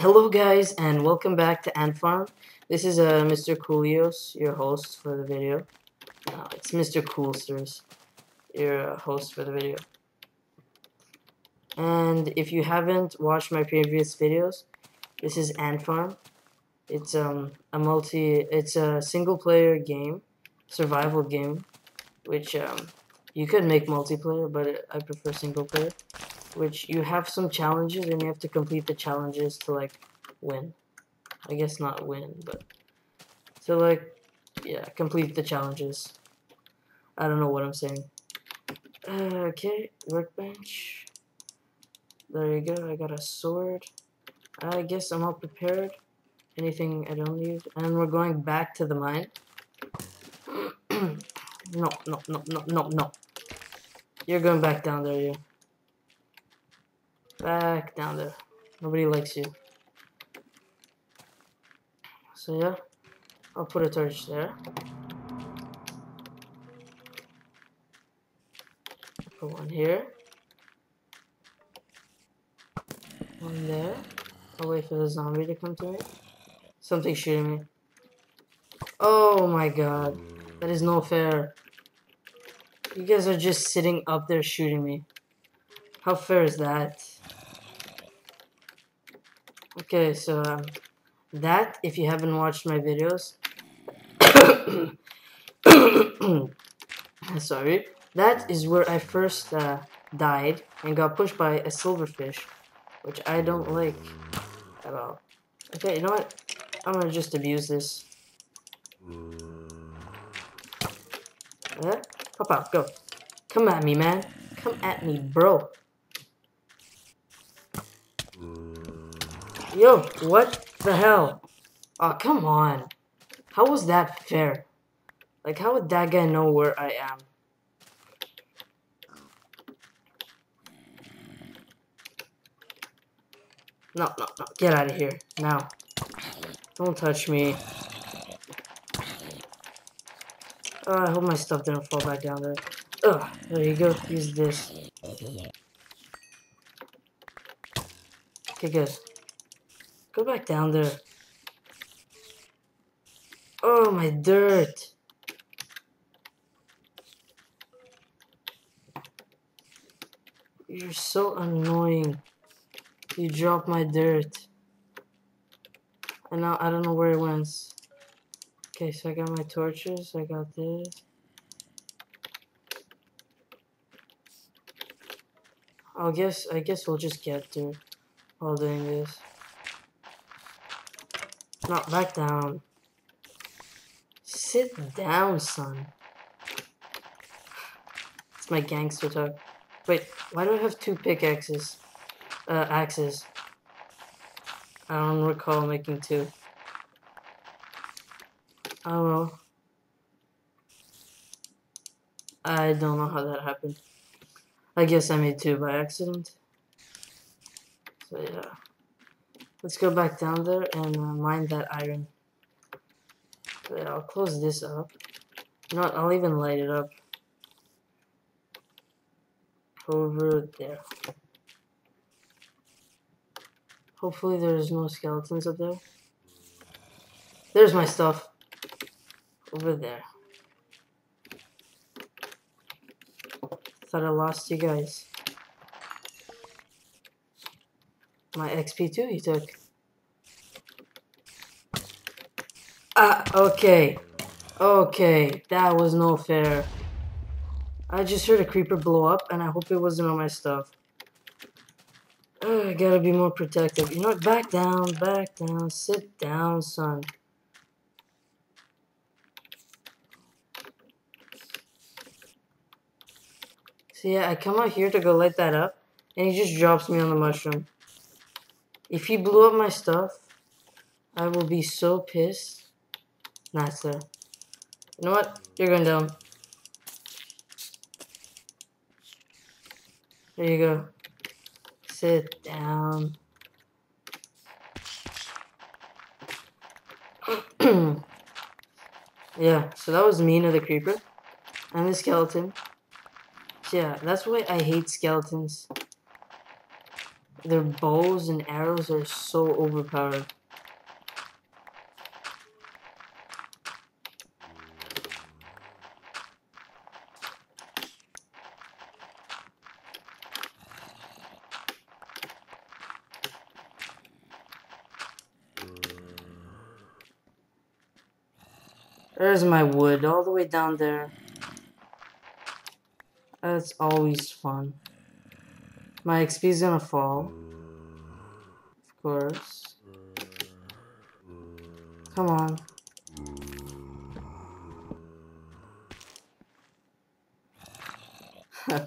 Hello guys and welcome back to Ant Farm. This is uh, Mr. Coolios, your host for the video. No, it's Mr. Kewlsterz, your uh, host for the video. And if you haven't watched my previous videos, this is Ant Farm. It's um a multi it's a single player game, survival game, which um you could make multiplayer, but I prefer single player which you have some challenges and you have to complete the challenges to like win. I guess not win, but to like yeah, complete the challenges. I don't know what I'm saying. Uh, okay, workbench. There you go. I got a sword. I guess I'm all prepared. Anything I don't need, and we're going back to the mine. no, no, no, no, no, no. You're going back down there, you. Back down there. Nobody likes you. So yeah, I'll put a torch there. Put one here. One there. I'll wait for the zombie to come to me. Something shooting me. Oh my god. That is no fair. You guys are just sitting up there shooting me. How fair is that? Okay, so um, that, if you haven't watched my videos, sorry, that is where I first uh, died and got pushed by a silverfish, which I don't like at all. Okay, you know what? I'm gonna just abuse this. Yeah? Pop out, go. Come at me, man. Come at me, bro. Yo, what the hell? Oh, come on. How was that fair? Like, how would that guy know where I am? No, no, no. Get out of here. Now. Don't touch me. Oh, I hope my stuff didn't fall back down there. Ugh, there you go. Use this. Okay, good. Go back down there. Oh, my dirt. You're so annoying. You dropped my dirt. And now I don't know where it went. Okay, so I got my torches. I got this. I guess I guess we'll just get through while doing this. Not back down. Sit down, son. It's my gangster talk. Wait, why do I have two pickaxes? Uh, axes. I don't recall making two. I don't. I don't know how that happened. I guess I made two by accident. So yeah. Let's go back down there and uh, mine that iron. Yeah, I'll close this up. Not, I'll even light it up. Over there. Hopefully there's no skeletons up there. There's my stuff. Over there. Thought I lost you guys. My XP too he took. Ah, okay. Okay, that was no fair. I just heard a creeper blow up and I hope it wasn't on my stuff. I gotta be more protective. You know what? Back down, back down. Sit down, son. See, I come out here to go light that up, and he just drops me on the mushroom. If he blew up my stuff, I will be so pissed. Nah, sir. You know what? You're going down. There you go. Sit down. yeah, so that was Mina the Creeper. And the skeleton. Yeah, that's why I hate skeletons. Their bows and arrows are so overpowered. There's my wood all the way down there. That's always fun. My XP is gonna fall. Of course. Come on.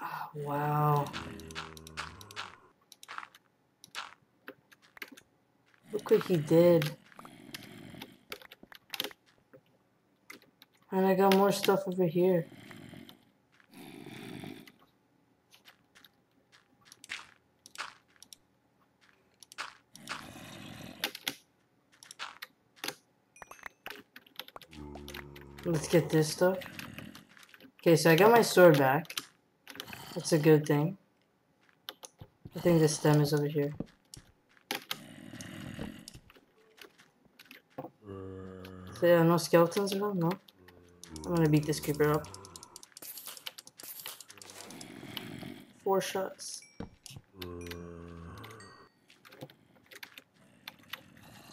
oh, wow. Look what he did. And I got more stuff over here. Let's get this stuff. Okay, so I got my sword back. That's a good thing. I think the stem is over here. So yeah, no skeletons around? No? I'm gonna beat this creeper up. Four shots.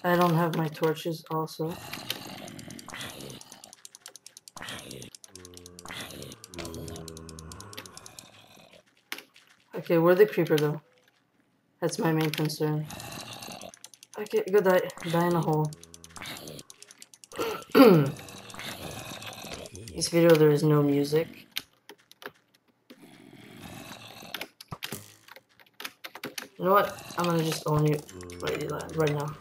I don't have my torches also. Okay, where'd the creeper go? That's my main concern. Okay, go die, die in a hole. this video there is no music. You know what? I'm gonna just own you right, right now.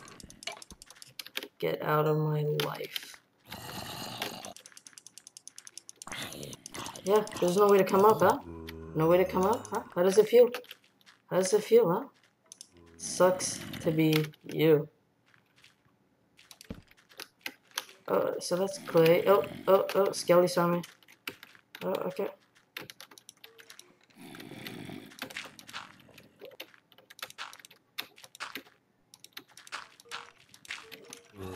Get out of my life. Yeah, there's no way to come up, huh? No way to come up, huh? How does it feel? How does it feel, huh? Sucks to be you. Oh, so that's clay. Oh, oh, oh, Skelly saw me. Oh, okay.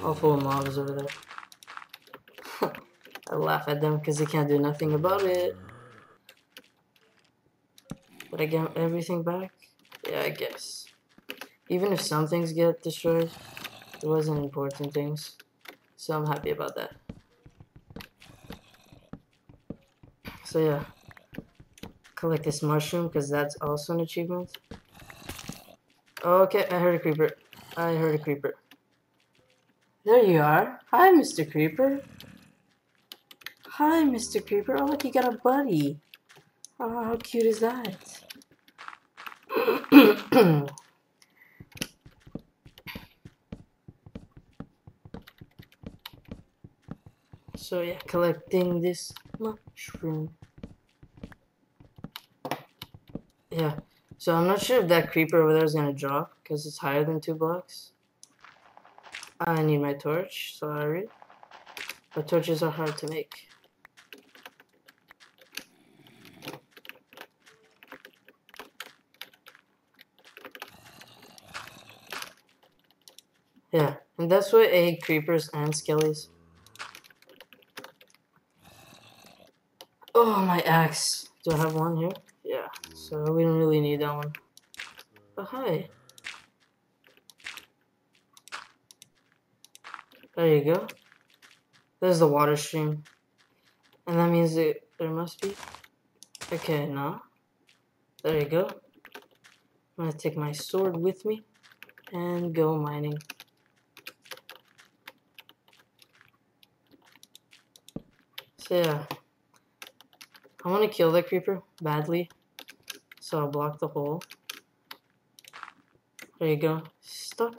All full of mobs over there. I laugh at them because they can't do nothing about it. But I get everything back? Yeah, I guess. Even if some things get destroyed, it wasn't important things. So I'm happy about that. So yeah. Collect this mushroom because that's also an achievement. Okay, I heard a creeper. I heard a creeper. There you are. Hi, Mr. Creeper. Hi, Mr. Creeper. Oh, look, you got a buddy. Oh, how cute is that? so yeah, collecting this mushroom. Yeah, so I'm not sure if that creeper over there is gonna drop because it's higher than two blocks. I need my torch, sorry. But torches are hard to make. Yeah, and that's what I hate creepers and skellies. Oh, my axe. Do I have one here? Yeah, so we don't really need that one. Oh, hi. There you go. There's the water stream. And that means that there must be. Okay, now. There you go. I'm gonna take my sword with me and go mining. So yeah. I want to kill the creeper badly. So I'll block the hole. There you go. Stuck.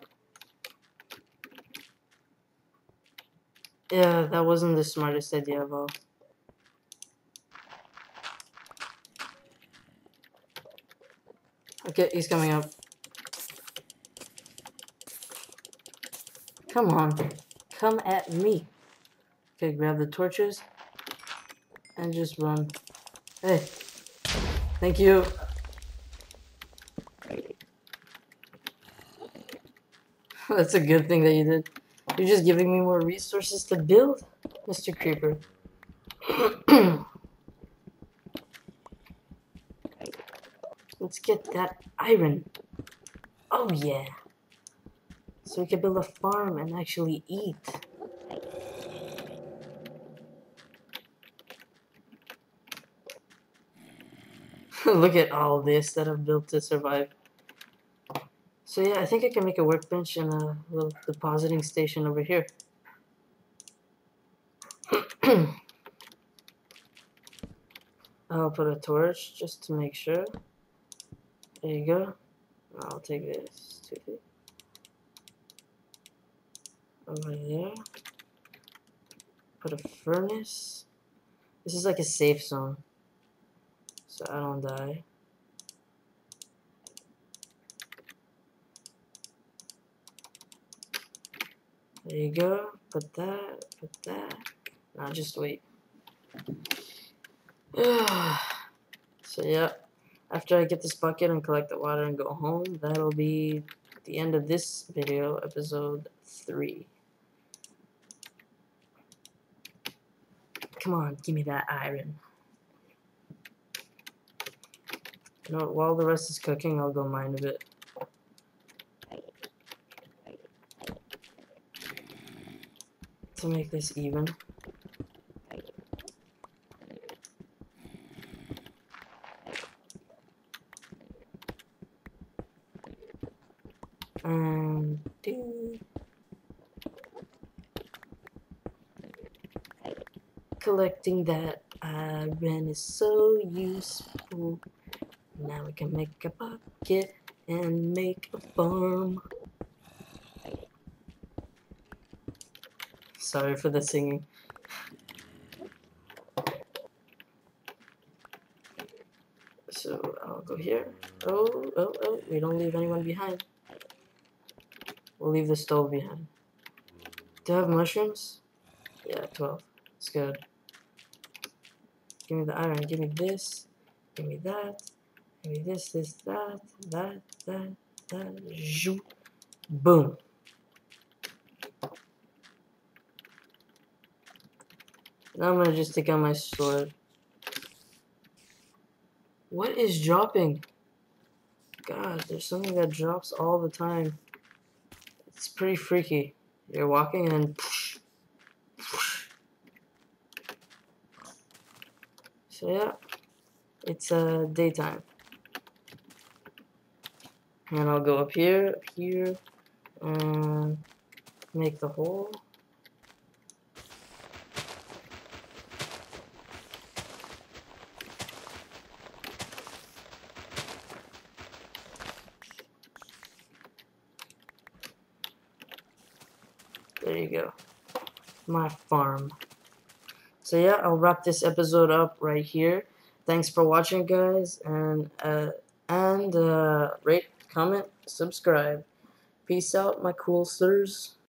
Yeah, that wasn't the smartest idea of all. Okay, he's coming up. Come on. Come at me. Okay, grab the torches. and just run. Hey, thank you. That's a good thing that you did. You're just giving me more resources to build, Mr. Creeper. Let's get that iron. Oh yeah. So we can build a farm and actually eat. Look at all this that I've built to survive. So yeah, I think I can make a workbench and a little depositing station over here. I'll put a torch just to make sure. There you go. I'll take this too. Over there. Put a furnace. This is like a safe zone. I don't die. There you go. Put that, put that. Now just wait. so yeah, after I get this bucket and collect the water and go home, that'll be the end of this video, episode 3. Come on, give me that iron. While the rest is cooking, I'll go mine a bit. to make this even. Um, collecting that iron is so useful. Now we can make a bucket and make a farm. Sorry for the singing. So I'll go here. Oh, oh, oh, we don't leave anyone behind. We'll leave the stove behind. Do I have mushrooms? Yeah, 12. It's good. Give me the iron. Give me this. Give me that. This, is that, that, that, that. Boom. Now I'm gonna just take out my sword. What is dropping? God, there's something that drops all the time. It's pretty freaky. You're walking and So yeah, it's uh, daytime. And I'll go up here, up here, and make the hole. There you go. My farm. So yeah, I'll wrap this episode up right here. Thanks for watching, guys, and uh, and uh, rate, comment, subscribe. Peace out, my cool sirs.